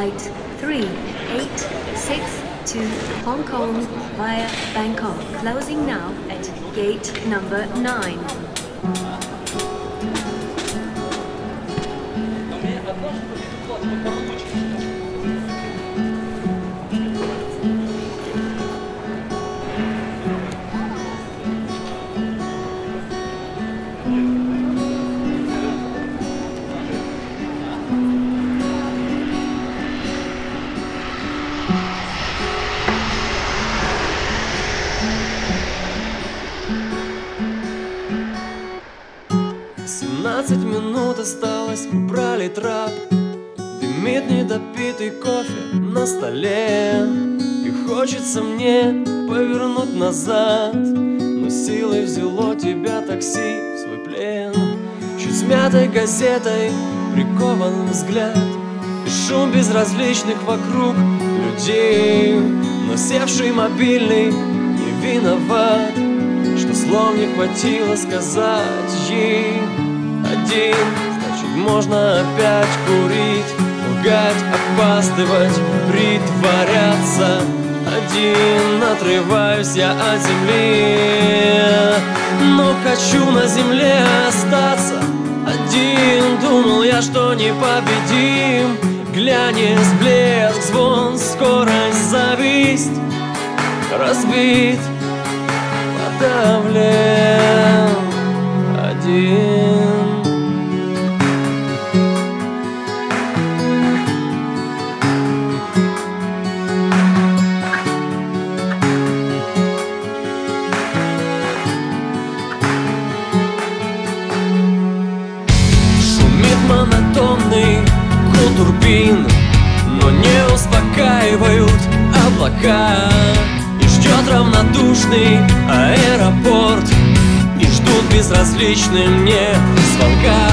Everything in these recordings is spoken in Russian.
flight 3862 to Hong Kong via Bangkok, closing now at gate number 9. Семнадцать минут осталось, убрали трап. Дымит недопитый кофе на столе. И хочется мне повернуть назад. Но силой взяло тебя такси в свой плен. Чуть смятой газетой прикован взгляд. И шум безразличных вокруг людей. Но севший мобильный не виноват Что слов не хватило сказать ей один. Значит можно опять курить Лгать, опаздывать, притворяться. Один отрываюсь я от земли. Но хочу на земле остаться. Один думал я, что непобедим. Глянешь, блеск, звон, скорость, зависть. Разбит, подавлен успокаивают облака И ждет равнодушный аэропорт И ждут безразличные мне звонка.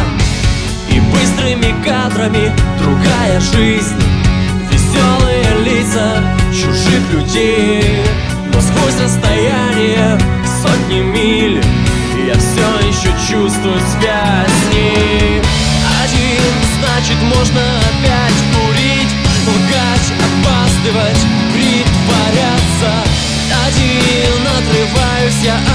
И быстрыми кадрами другая жизнь Веселые лица чужих людей. Но сквозь расстояние сотни миль Я все еще чувствую связь с ней. Один, значит можно iglesia.